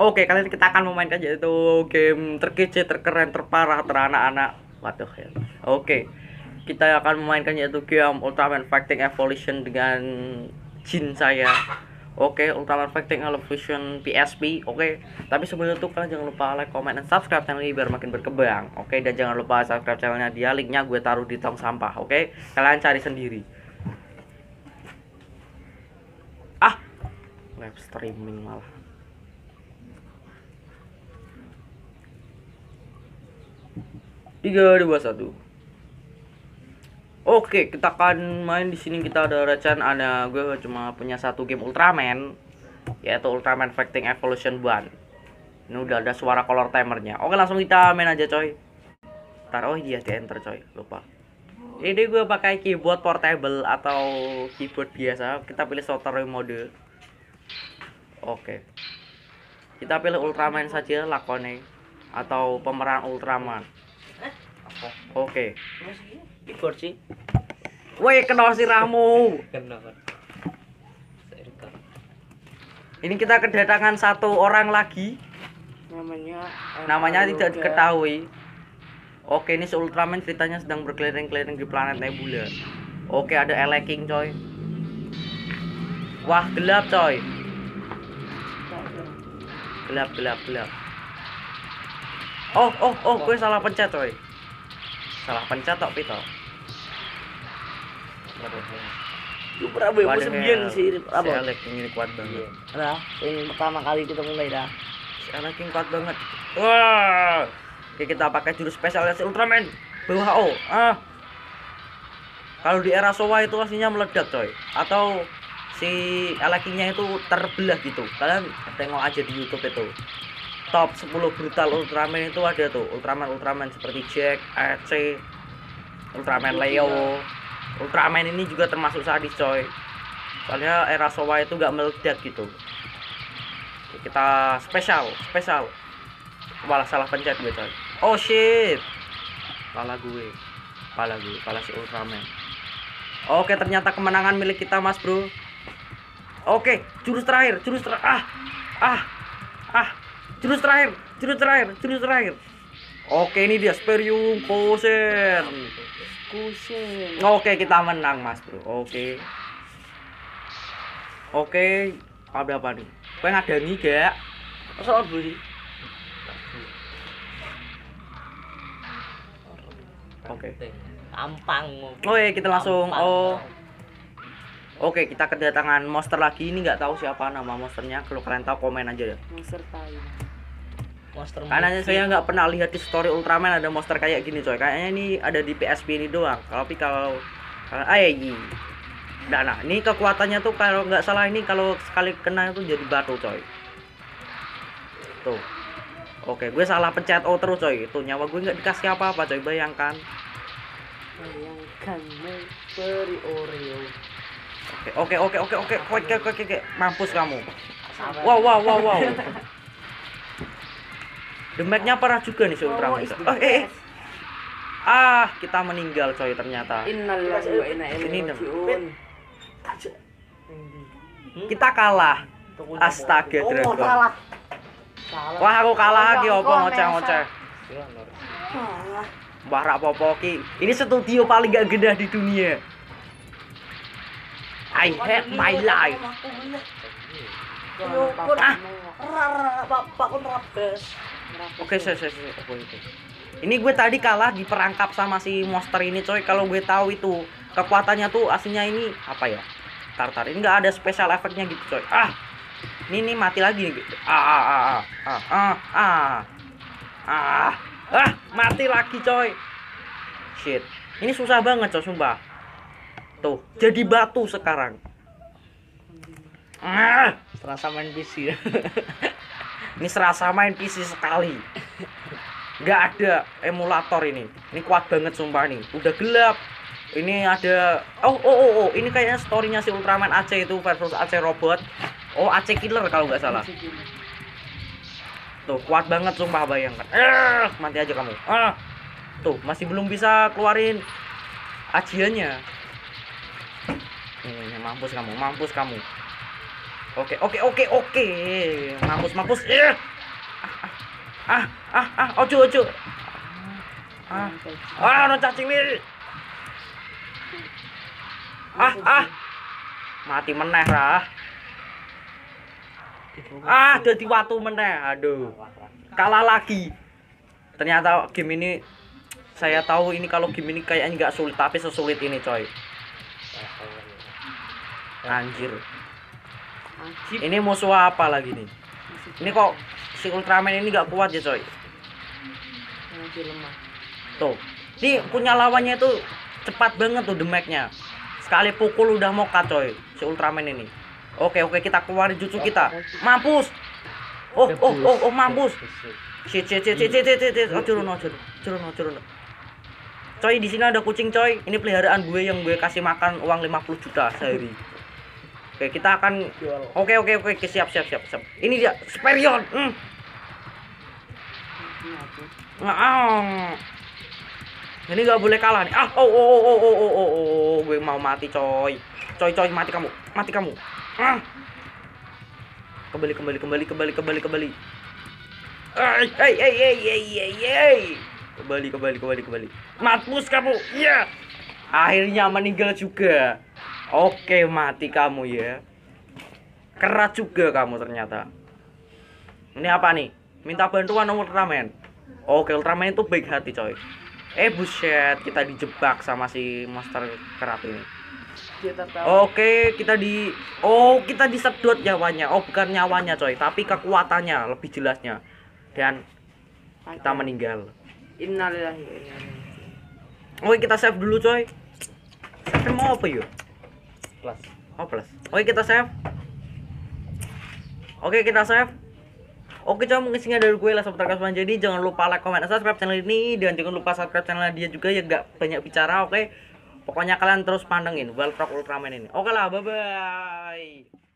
Oke, kali ini kita akan memainkan yaitu game terkece, terkeren, terparah, teranak-anak. The hell? Oke, kita akan memainkan yaitu game Ultraman Fighting Evolution dengan jin saya. Oke, Ultraman Fighting Evolution PSP. Oke, tapi sebelum itu kalian jangan lupa like, comment, dan subscribe channel ini biar makin berkembang. Oke, dan jangan lupa subscribe channelnya dia. Linknya gue taruh di tong sampah. Oke, kalian cari sendiri. Ah, live streaming malah. Tiga dua satu Oke, kita akan main di sini kita ada recan ada gue cuma punya satu game Ultraman yaitu Ultraman Fighting Evolution 1. Ini udah ada suara color timernya. Oke, langsung kita main aja, coy. Taruh oh iya di enter, coy. Lupa. Ini gue pakai keyboard portable atau keyboard biasa. Kita pilih software mode. Oke. Kita pilih Ultraman saja lakone atau pemeran Ultraman. Oke. Keyboard sih. Woi, kenal si Ramu. Kenapa? Ini kita kedatangan satu orang lagi. Namanya Namanya tidak diketahui. Oke, ini si Ultraman ceritanya sedang berkeliling-keliling di planet Nebula. Oke, ada Eleking, coy. Wah, gelap, coy. Gelap, gelap, gelap. Oh, oh, oh, gue salah pencet, coy. Salah pencet tok pito. Lu Prabu Waduh, sembilan sih Si Prabu. Eleking ini kuat banget. Nah, ini pertama kali kita mulai dah. Si Anakin kuat banget. Wah. Oke, kita pakai jurus spesialnya si Ultraman. WHO. Ah. Kalau di era Showa itu aslinya meledak, coy. Atau si Anakinnya itu terbelah gitu. Kalian tengok aja di YouTube itu. Top 10 brutal Ultraman itu ada tuh. Ultraman Ultraman seperti Jack, EC, Ultraman Leo. Ultraman ini juga termasuk sadis, coy. Soalnya era Showa itu gak meledak gitu. Kita spesial spesial. Malah salah pencet gue coy. Oh shit. Pala gue. Pala gue pala si Ultraman. Oke ternyata kemenangan milik kita mas bro. Oke jurus terakhir jurus terakhir ah ah ah jurus terakhir jurus terakhir jurus terakhir oke ini dia Sperium Kosen Kusen. Oke kita menang mas bro Oke Oke Ada apa nih Kue ngadani gak Masa apa sih? Oke Tampang. Oh iya kita langsung. Oh Oke kita kedatangan monster lagi Ini nggak tahu siapa nama monsternya Kalau kalian tahu komen aja ya Monster tai. Monster Karena saya nggak pernah lihat di story Ultraman ada monster kayak gini coy Kayaknya ini ada di PSP ini doang Tapi kalau kalau- iya Nah, nah, ini kekuatannya tuh kalau nggak salah ini kalau sekali kena itu jadi batu coy. Tuh. Oke, gue salah pencet O terus coy. Itu nyawa gue nggak dikasih apa-apa coy. Bayangkan. Bayangkan memberi Oreo. Oke oke oke oke oke oke oke mampus kamu. Wow wow wow wow. Demetnya parah juga nih si Ultra Oh, eh, eh. Ah, kita meninggal coy ternyata. Ini. Kita kalah. Astaga, Dragon. Wah, aku kalah lagi opo ngoceh-ngoceh. Wah, rak popo ki. Ini studio paling gak gede di dunia. I hate my life. Ah. Oke, saya saya saya oke. Ini gue tadi kalah diperangkap sama si monster ini, coy. Kalau gue tahu itu kekuatannya tuh aslinya ini apa ya? Tartar. Ini nggak ada special efeknya gitu, coy. Ah. Ini nih mati lagi nih. Ah ah ah ah ah ah ah. Ah. Ah, mati lagi, coy. Shit. Ini susah banget, coy, sumpah. Tuh, jadi batu sekarang. Ah. Terasa main PC. Ini serasa main PC sekali. Nggak ada emulator ini. Ini kuat banget sumpah nih. Udah gelap. Ini ada oh oh oh, oh. ini kayaknya storynya si Ultraman AC itu versus AC robot. Oh AC killer kalau nggak salah. Tuh kuat banget sumpah bayangkan. Eh, mati aja kamu. Ah. Tuh masih belum bisa keluarin ajiannya. Ini mampus kamu, mampus kamu. Oke, oke, oke, oke. Mampus, mampus. Eh. Ah, ah, ah, ah, ojo, ojo. Ah, ah, ono cacing nih. Ah, ah. Mati meneh rah. Ah, jadi watu meneh. Aduh. Kalah lagi. Ternyata game ini saya tahu ini kalau game ini kayaknya nggak sulit tapi sesulit ini coy. Anjir. Anjir. Ini musuh apa lagi nih? Ini kok si Ultraman ini nggak kuat ya coy. Anjir lemah. Tuh. Ini punya lawannya itu cepat banget tuh damage-nya. Sekali pukul udah mokat coy si Ultraman ini. Oke oke kita keluarin jutsu kita. Mampus. Oh oh oh oh mampus. Shit shit shit shit shit shit shit. Oh turun oh, turun turun oh, turun. Coy di sini ada kucing coy. Ini peliharaan gue yang gue kasih makan uang 50 juta sehari. Oke kita akan. Oke oke oke oke, siap siap siap siap. Ini dia Superior. Hmm. Ngaang. Ini nggak boleh kalah nih. Ah, oh oh oh oh oh oh oh, oh. gue mau mati coy. Coy coy mati kamu. Mati kamu. Ah. Kembali kembali kembali kembali kembali kembali. Ay, ay, ay, ay, ay, ay, ay. Kembali kembali kembali kembali. Mampus kamu. Iya. Akhirnya meninggal juga. Oke, mati kamu ya. Keras juga kamu ternyata. Ini apa nih? Minta bantuan Ultraman. Oke, Ultraman itu baik hati, coy. Eh, buset, kita dijebak sama si monster kerat ini. Oke, kita di Oh, kita disedot nyawanya. Oh, bukan nyawanya, coy, tapi kekuatannya lebih jelasnya. Dan kita meninggal. Innalillahi wa inna ilaihi Oke, kita save dulu, coy. Save mau apa yuk? Plus. Oh, plus. Oke, kita save. Oke, kita save. Oke, coba mungkin sekian dari gue lah Sobat Kasman. Jadi jangan lupa like, comment, subscribe channel ini dan jangan lupa subscribe channel dia juga ya gak banyak bicara, oke? Pokoknya kalian terus pandengin Walfrog Ultraman ini. Oke lah, bye bye.